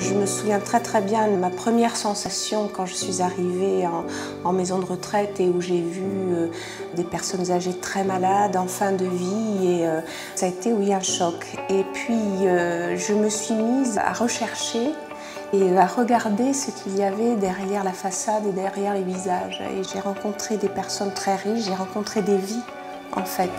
Je me souviens très très bien de ma première sensation quand je suis arrivée en, maison de retraite et où j'ai vu euh, des personnes âgées très malades en fin de vie et euh, ça a été oui un choc. Et puis euh, je me suis mise à rechercher et à regarder ce qu'il y avait derrière la façade et derrière les visages. Et j'ai rencontré des personnes très riches, j'ai rencontré des vies en fait.